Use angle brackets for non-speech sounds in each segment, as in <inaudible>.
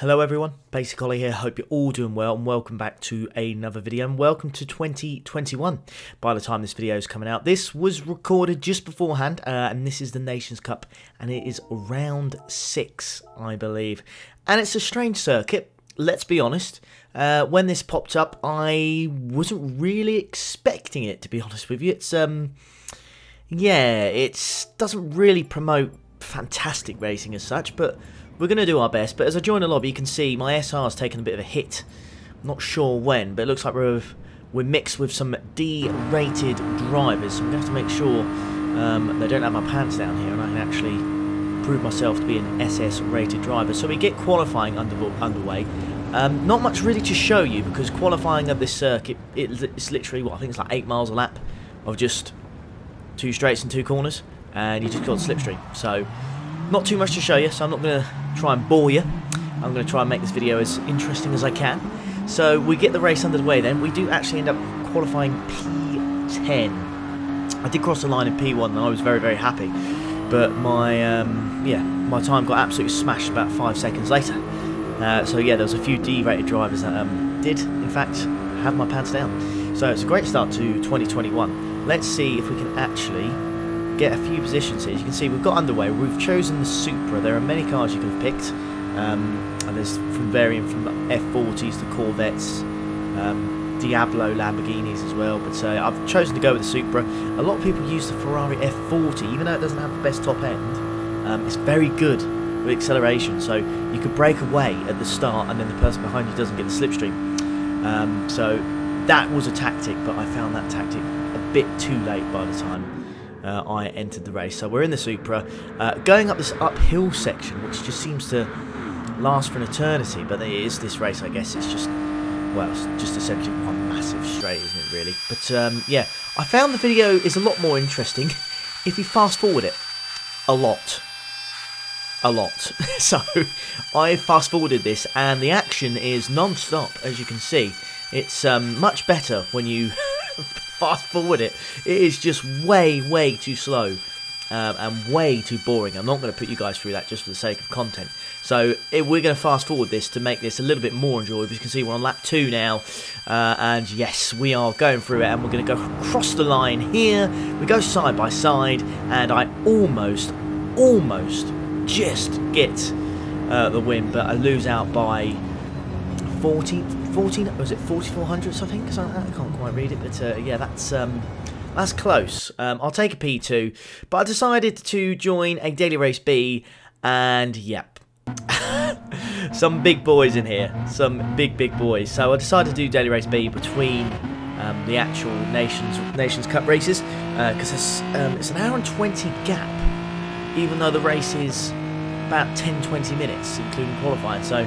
Hello everyone, Basic Ollie here, hope you're all doing well and welcome back to another video and welcome to 2021 by the time this video is coming out. This was recorded just beforehand uh, and this is the Nations Cup and it is round 6 I believe and it's a strange circuit, let's be honest. Uh, when this popped up I wasn't really expecting it to be <laughs> honest with you. It's um yeah, it doesn't really promote fantastic racing as such but we're going to do our best, but as I join the lobby, you can see my SR's taken a bit of a hit. not sure when, but it looks like we're, we're mixed with some D-rated drivers, so I'm going to have to make sure um, they don't have my pants down here, and I can actually prove myself to be an SS-rated driver. So we get qualifying under, underway. Um, not much really to show you, because qualifying of this circuit, it, it's literally, what, I think it's like 8 miles a lap of just two straights and two corners, and you just got slipstream. So not too much to show you, so I'm not going to try and bore you. I'm going to try and make this video as interesting as I can. So we get the race underway then. We do actually end up qualifying P10. I did cross the line in P1 and I was very, very happy. But my, um, yeah, my time got absolutely smashed about five seconds later. Uh, so yeah, there was a few D-rated drivers that um, did, in fact, have my pants down. So it's a great start to 2021. Let's see if we can actually get a few positions here. As you can see, we've got underway. We've chosen the Supra. There are many cars you could have picked. Um, and there's from varying from F40s to Corvettes, um, Diablo Lamborghinis as well. But uh, I've chosen to go with the Supra. A lot of people use the Ferrari F40, even though it doesn't have the best top end. Um, it's very good with acceleration, so you could break away at the start, and then the person behind you doesn't get the slipstream. Um, so that was a tactic, but I found that tactic a bit too late by the time uh, I entered the race. So we're in the Supra, uh, going up this uphill section, which just seems to last for an eternity. But it is this race, I guess. It's just, well, it's just essentially one massive straight, isn't it, really? But um, yeah, I found the video is a lot more interesting <laughs> if you fast forward it a lot. A lot. <laughs> so I fast forwarded this, and the action is non-stop, as you can see. It's um, much better when you <laughs> fast forward it. It is just way, way too slow. Um, and way too boring. I'm not going to put you guys through that just for the sake of content. So we're going to fast forward this to make this a little bit more enjoyable. As you can see, we're on lap two now, uh, and yes, we are going through it, and we're going to go across the line here. We go side by side, and I almost, almost just get uh, the win, but I lose out by 40, 14, was it 4400 I think? I can't quite read it, but uh, yeah, that's um, that's close. Um, I'll take a P2, but I decided to join a Daily Race B, and yep. <laughs> some big boys in here, some big, big boys. So I decided to do Daily Race B between um, the actual Nations Nations Cup races, because uh, it's, um, it's an hour and 20 gap, even though the race is about 10-20 minutes, including qualifying. So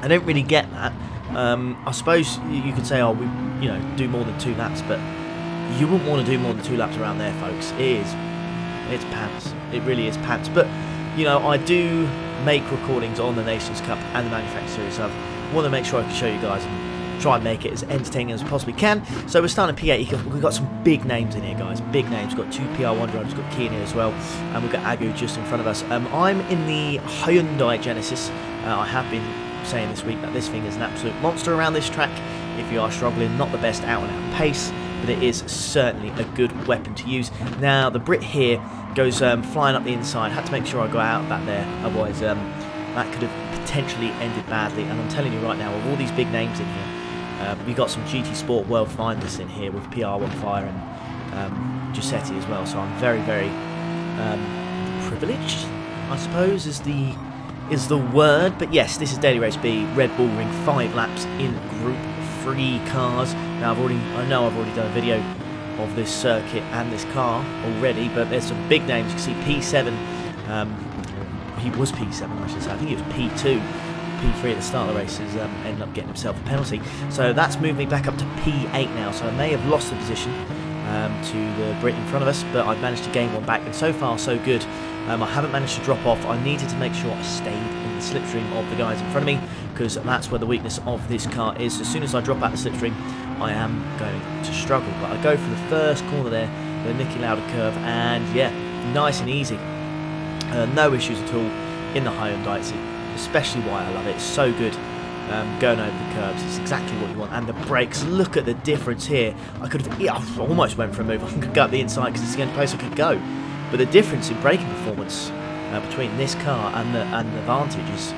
I don't really get that. Um, I suppose you could say, oh, we, you know, do more than two laps, but you wouldn't want to do more than two laps around there, folks. It is, it's pants. It really is pants. But you know, I do make recordings on the Nations Cup and the Manufacturer Series, so I want to make sure I can show you guys and try and make it as entertaining as we possibly can. So we're starting P8. We've got some big names in here, guys. Big names. We've got two PR1 drivers. We've got Key here as well, and we've got Agu just in front of us. Um, I'm in the Hyundai Genesis. Uh, I have been saying this week that this thing is an absolute monster around this track. If you are struggling, not the best out and out pace, but it is certainly a good weapon to use. Now, the Brit here goes um, flying up the inside. Had to make sure I got out back there, otherwise um, that could have potentially ended badly. And I'm telling you right now, with all these big names in here, uh, we've got some GT Sport World Finalists in here with PR1 Fire and um, as well. So I'm very, very um, privileged, I suppose, is the is the word. But yes, this is Daily Race B, Red Bull Ring, five laps in Group 3 cars. Now, I've already, I know I've already done a video of this circuit and this car already, but there's some big names. You can see P7, um, he was P7, I should say. I think he was P2. P3 at the start of the race has um, ended up getting himself a penalty. So that's moved me back up to P8 now. So I may have lost the position um, to the Brit in front of us, but I've managed to gain one back. And so far, so good. Um, I haven't managed to drop off. I needed to make sure I stayed in the slipstream of the guys in front of me because that's where the weakness of this car is. As soon as I drop out the slipstream, I am going to struggle. But I go for the first corner there, the Niki Lauda curve, and yeah, nice and easy. Uh, no issues at all in the Hyundai. It's especially why I love it. It's so good um, going over the curbs. It's exactly what you want. And the brakes, look at the difference here. I could have, I almost went for a move. <laughs> I could go up the inside because it's the only place I could go. But the difference in braking performance uh, between this car and the and the Vantage is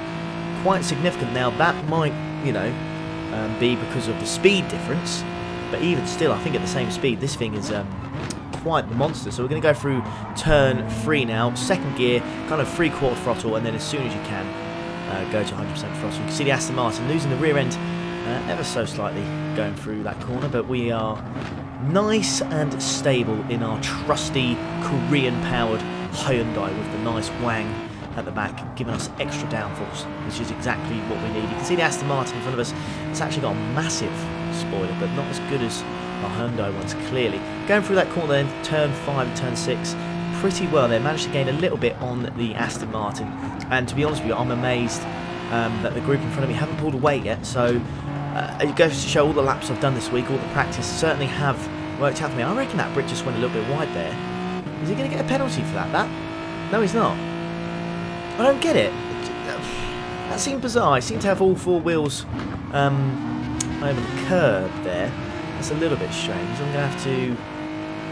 quite significant. Now that might, you know, um, be because of the speed difference, but even still, I think at the same speed, this thing is um, quite the monster. So we're going to go through turn three now, second gear, kind of three quarter throttle, and then as soon as you can, uh, go to 100% throttle. You can see the Aston Martin losing the rear end uh, ever so slightly going through that corner, but we are nice and stable in our trusty Korean-powered Hyundai with the nice wang at the back, giving us extra downforce, which is exactly what we need. You can see the Aston Martin in front of us. It's actually got a massive spoiler, but not as good as our Hyundai ones, clearly. Going through that corner then, turn 5 turn 6, pretty well there. Managed to gain a little bit on the Aston Martin. And to be honest with you, I'm amazed um, that the group in front of me haven't pulled away yet. So uh, it goes to show all the laps I've done this week, all the practice, certainly have worked out for me. I reckon that Brit just went a little bit wide there. Is he going to get a penalty for that? That? No, he's not. I don't get it. That seemed bizarre. I seem to have all four wheels um, over the curb there. That's a little bit strange. I'm going to have to...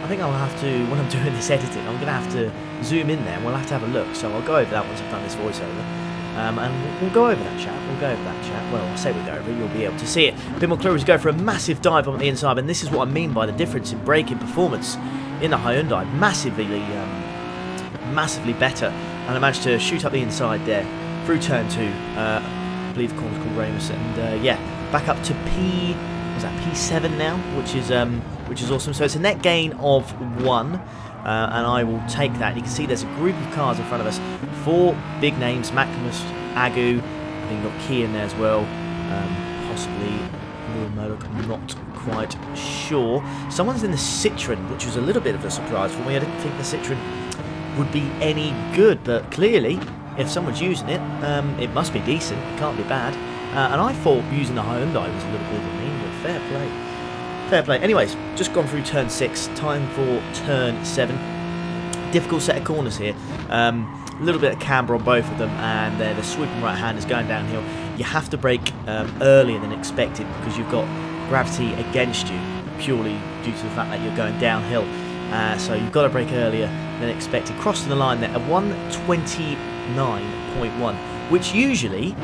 I think I'll have to, when I'm <laughs> doing this editing, I'm going to have to zoom in there and we'll have to have a look. So I'll go over that once I've done this voiceover. Um, and we'll go over that chat. We'll go over that chat. Well, I'll say we'll go over it. You'll be able to see it. A bit more clear as go for a massive dive on the inside, and this is what I mean by the difference in braking performance in the Hyundai. Massively, um, massively better. And I managed to shoot up the inside there through turn two. Uh, I believe the corner's called Remus, and uh, yeah, back up to P. Was that P7 now, which is um, which is awesome. So it's a net gain of one. Uh, and I will take that. You can see there's a group of cars in front of us. Four big names, Maximus, Agu, I think got Key in there as well, um, possibly I'm not quite sure. Someone's in the Citroen, which was a little bit of a surprise for me. I didn't think the Citroen would be any good, but clearly, if someone's using it, um, it must be decent, it can't be bad. Uh, and I thought using the Hyundai was a little bit of a mean, but fair play. Fair play. Anyways, just gone through turn 6, time for turn 7. Difficult set of corners here. Um, a little bit of camber on both of them, and then the sweeping right hand is going downhill. You have to brake um, earlier than expected because you've got gravity against you, purely due to the fact that you're going downhill. Uh, so you've got to brake earlier than expected. Crossing the line there at 129.1, which usually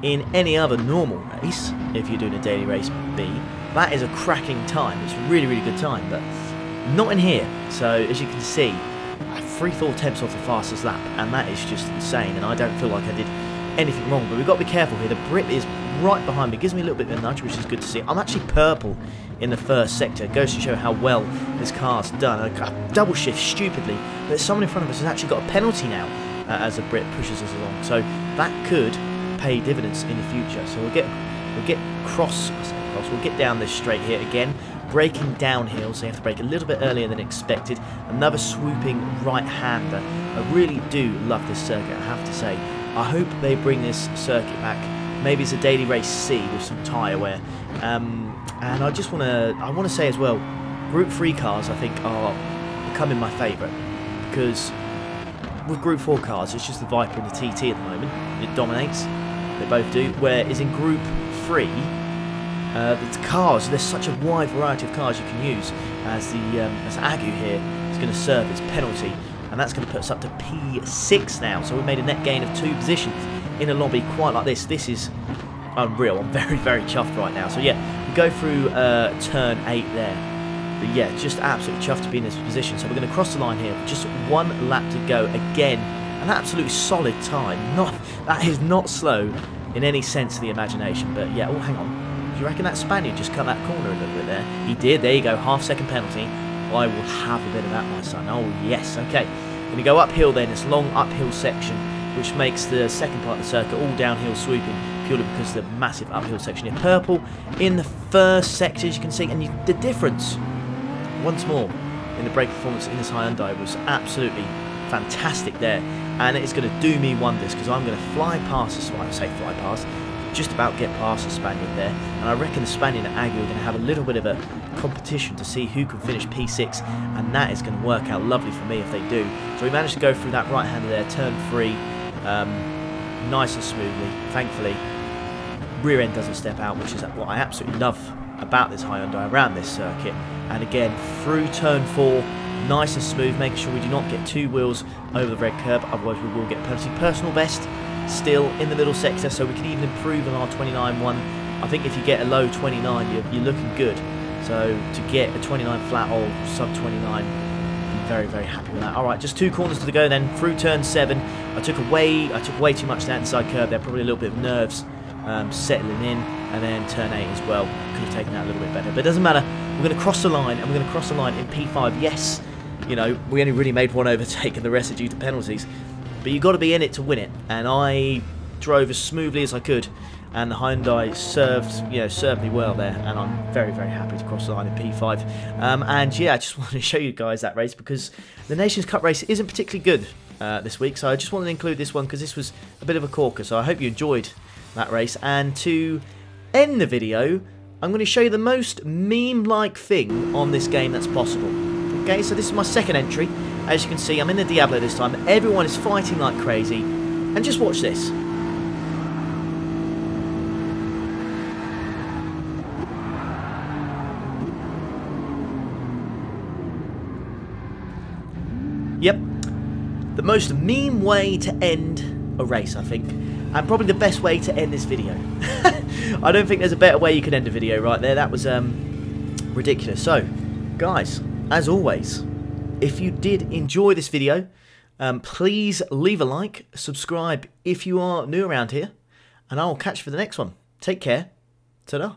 in any other normal race, if you're doing a daily race B, that is a cracking time. It's a really, really good time, but not in here. So as you can see, three full tenths off the fastest lap, and that is just insane. And I don't feel like I did anything wrong, but we've got to be careful here. The Brit is right behind me, gives me a little bit of a nudge, which is good to see. I'm actually purple in the first sector. It goes to show how well this car's done. I double shift stupidly, but someone in front of us has actually got a penalty now uh, as the Brit pushes us along. So that could pay dividends in the future. So we'll get we'll get cross, cross we'll get down this straight here again braking downhill, so you have to brake a little bit earlier than expected. Another swooping right-hander. I really do love this circuit, I have to say. I hope they bring this circuit back. Maybe it's a daily race C with some tyre wear. Um, and I just want to, I want to say as well, Group 3 cars I think are becoming my favourite because with Group 4 cars it's just the Viper and the TT at the moment. It dominates. They both do. Whereas in Group 3 uh, the cars, there's such a wide variety of cars you can use as the um, as Agu here is going to serve its penalty and that's going to put us up to P6 now. So we've made a net gain of two positions in a lobby quite like this. This is unreal. I'm <laughs> very very chuffed right now. So yeah we go through uh, turn 8 there. But yeah just absolutely chuffed to be in this position. So we're going to cross the line here just one lap to go again. An absolutely solid time. <laughs> Not that is not slow in any sense of the imagination but yeah oh hang on Do you reckon that Spaniard just cut that corner a little bit there? He did. There you go. Half second penalty. I will have a bit of that, my son. Oh, yes. Okay. Going to go uphill then. This long uphill section, which makes the second part of the circuit all downhill swooping, purely because of the massive uphill section here. Purple in the first sector, as you can see. And you, the difference, once more, in the brake performance in this Hyundai was absolutely fantastic there. And it's going to do me wonders because I'm going to fly past well, I say fly past, just about get past the Spaniard there. And I reckon the Spaniard and Agu are going to have a little bit of a competition to see who can finish P6. And that is going to work out lovely for me if they do. So we managed to go through that right hander there, turn three. Um, nice and smoothly. Thankfully, rear end doesn't step out, which is what I absolutely love about this high Hyundai around this circuit. And again, through turn four, nice and smooth, making sure we do not get two wheels over the red curb, otherwise we will get penalty. Personal best still in the middle sector, so we can even improve on our 29 one. I think if you get a low 29, you're, you're looking good. So to get a 29 flat or sub 29, I'm very, very happy with that. All right, just two corners to go then. Through turn seven, I took away, I took way too much to that inside curb there. Probably a little bit of nerves um, settling in, and then turn eight as well. Could have taken that a little bit better, but it doesn't matter. We're going to cross the line, and we're going to cross the line in P5. Yes, you know we only really made one overtake, and the rest are due to penalties. But you've got to be in it to win it, and I drove as smoothly as I could and the Hyundai served, you know, served me well there, and I'm very, very happy to cross the line in P5. Um, and yeah, I just <laughs> wanted to show you guys that race because the Nations Cup race isn't particularly good uh, this week, so I just wanted to include this one because this was a bit of a corker. So I hope you enjoyed that race. And to end the video, I'm going to show you the most meme-like thing on this game that's possible. Okay, so this is my second entry. As you can see, I'm in the Diablo this time. Everyone is fighting like crazy. And just watch this. Yep. The most meme way to end a race, I think. And probably the best way to end this video. <laughs> I don't think there's a better way you can end a video right there. That was um, ridiculous. So, guys, as always, if you did enjoy this video, um, please leave a like, subscribe if you are new around here, and I will catch you for the next one. Take care. Ta-da.